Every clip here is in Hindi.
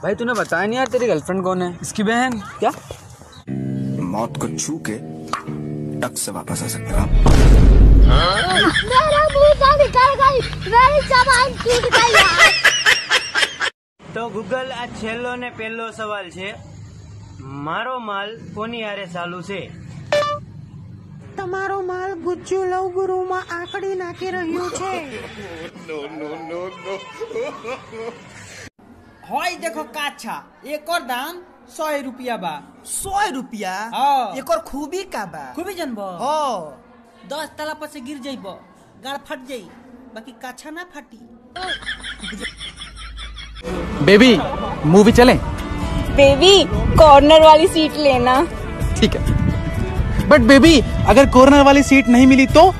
भाई तूने बताया नहीं यार तेरी गर्लफ्रेंड कौन है इसकी बहन क्या मौत को छू के टक से वापस आ सकते हो आप मेरा मुंह से निकल गई मेरी जबान टूट गई यार તો ગૂગલ આ છેલ્લો ને પહેલો સવાલ છે મારો માલ કોની હારે ચાલુ છે તમારો માલ ગુજ્જુ લવગુરુમાં આંકડી નાખી રહ્યું છે हाय देखो काचा एक और दाम सौ रुपया बा। सौ रुपया? हाँ। एक और खूबी का बा? खूबी जन बो। हो। दस तला पर से गिर जाइबो गाड़ फट जाई बाकी काचा ना फटी। बेबी मूवी चलें? बेबी कॉर्नर वाली सीट लेना। ठीक है। बट बेबी अगर कॉर्नर वाली सीट नहीं मिली तो?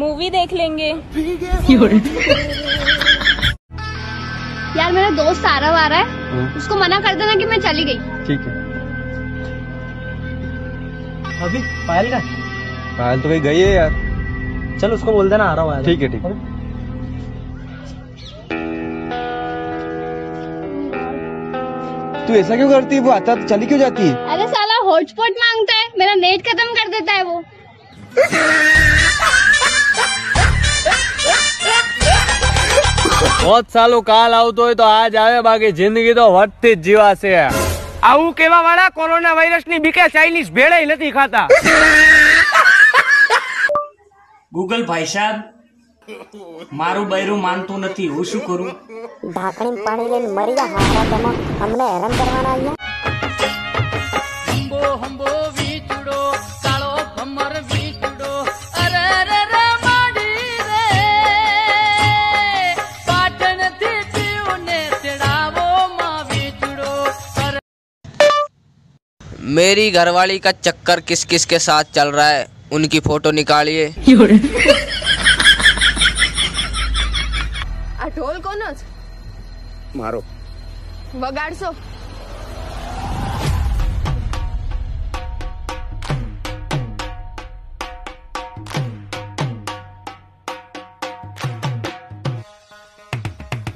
मूवी देख लेंगे। यार मेरा दोस्त आ रहा है। हाँ। उसको मना कर देना कि मैं चली गई। ठीक है। अभी पायल का? पायल तो कहीं गई है यार। चल उसको बोल देना आ रहा है ठीक है ठीक है। तू ऐसा क्यों करती है? वो आता तो चली क्यों जाती है? अरे साला हॉटस्पॉट माँगता है। मेरा नेट खत्म कर देता है वो। હોત સાલું કાલ આવતો હોય તો આજ આવે બાકી જિંદગી તો વધતી જ જીવાશે. આવું કેવા વાળા કોરોના વાયરસની બીકે ચાઇનીઝ ભેળાઈ નથી ખાતા. ગૂગલ ભાઈ સાહેબ મારું બૈરું માનતું નથી હું શું કરું? ઢાંકણી પાણી લઈને મરી ગયા હારા હેરાન કરવાના અહીંયા. मेरी घरवाली का चक्कर किस किस के साथ चल रहा है? उनकी फ़ोटो निकालिए। अटोल कोनच मारो।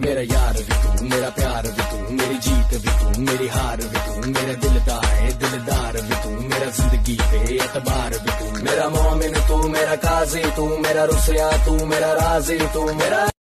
मेरा यार भी तू, मेरा प्यार भी तू, मेरी जीत भी तू, मेरी हार भी तू, मेरा दिलदार है दिलदार भी तू, मेरा ज़िंदगी पे एतबार भी तू, मेरा मोमिन तू, मेरा काजी तू, मेरा रुसया तू, मेरा राज़ी तू, मेरा